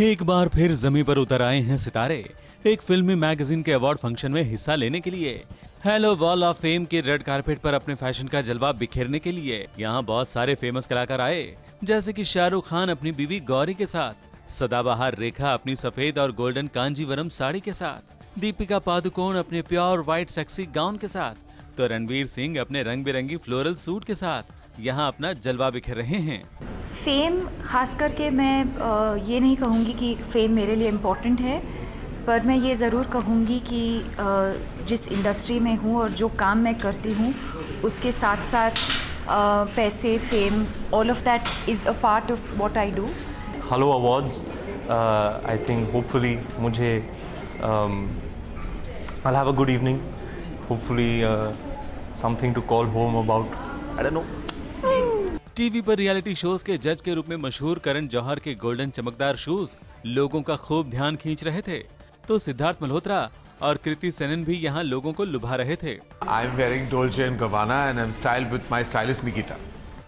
एक बार फिर जमी पर उतर आए हैं सितारे, एक फिल्मी मैगजीन के अवार्ड फ़ंक्शन में हिस्सा लेने के लिए। हेलो वॉल ऑफ़ फेम के रेड कारपेट पर अपने फ़ैशन का जलवा बिखेरने के लिए यहाँ बहुत सारे फ़ेमस कलाकार आए, जैसे कि शाहरुख खान अपनी बीवी गौरी के साथ, सदाबहार रेखा अपनी सफ़ेद और गोल्डन कांजीवरम साड़ी के साथ, दीपिका पादुकोण अपने प्योर व्हाइट सेक्सी गाउन के साथ तो रणवीर सिंह अपने रंग बिरंगी फ्लोरल सूट के साथ यहाँ अपना जलवा बिखेर रहे हैं। फेम खास करके मैं ये नहीं कहूँगी कि फेम मेरे लिए इम्पोर्टेंट है पर मैं ये ज़रूर कहूँगी कि जिस इंडस्ट्री में हूँ और जो काम मैं करती हूँ उसके साथ साथ पैसे fame all of that is a part of what I do hello awards I think hopefully मुझे I have a good evening hopefully something to call home about I don't know TV पर reality shows के जज के रूप में मशहूर करण जौहर के golden चमकदार शूज़ लोगों का खूब ध्यान खींच रहे थे। तो सिद्धार्थ मल्होत्रा और कृति सेनन भी यहाँ लोगों को लुभा रहे थे.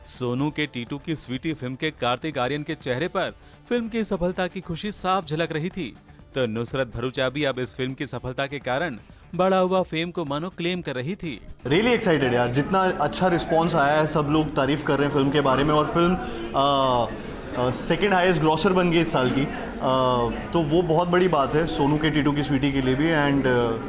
सोनू के टीटू की स्वीटी फ़िल्म के कार्तिक आर्यन के चेहरे पर फ़िल्म की सफलता की खुशी साफ़ झलक रही थी। तो नुसरत भरूचा भी अब इस फ़िल्म की सफलता के कारण बड़ा हुआ फेम को मानो क्लेम कर रही थी। रियली एक्साइटेड यार जितना अच्छा रिस्पॉन्स आया है सब लोग तारीफ़ कर रहे हैं फ़िल्म के बारे में और फ़िल्म सेकेंड हाइस्ट ग्रॉसर बन गई इस साल की। uh, तो वो बहुत बड़ी बात है सोनू के टीटू की स्वीटी के लिए भी एंड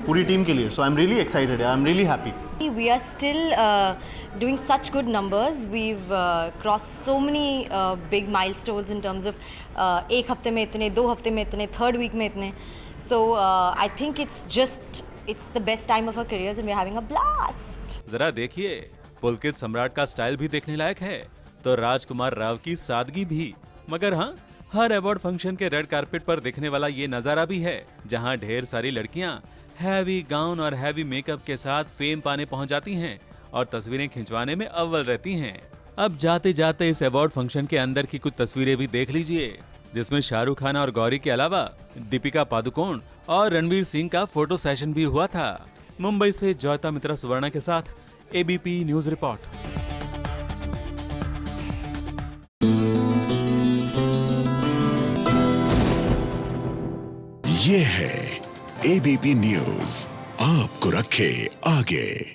पूरी टीम के लिए। So I am really excited I am really happy We are still uh, doing such good numbers. We've uh, crossed so many uh, big milestones in terms of uh, एक हफ़्ते में इतने दो हफ़्ते में इतने थर्ड वीक में इतने। So uh, I think it's just it's the best time of our careers and we're having a blast. जरा देखिए, पुलकित सम्राट का स्टाइल भी देखने लायक है। तो राजकुमार राव की सादगी भी। मगर हाँ हर अवार्ड फ़ंक्शन के रेड कारपेट पर देखने वाला ये नज़ारा भी है, जहाँ ढेर सारी लड़कियाँ हैवी गाउन और हैवी मेकअप के साथ फेम पाने पहुँच जाती हैं और तस्वीरें खिंचवाने में अव्वल रहती हैं। अब जाते जाते इस अवार्ड फ़ंक्शन के अंदर की कुछ तस्वीरें भी देख लीजिए। जिसमें शाहरुख खान और गौरी के अलावा दीपिका पादुकोण और रणवीर सिंह का फ़ोटो सेशन भी हुआ था। मुंबई से जयता मित्रा सुवर्णा के साथ एबीपी न्यूज़ रिपोर्ट। ये है एबीपी न्यूज़। आपको रखे आगे।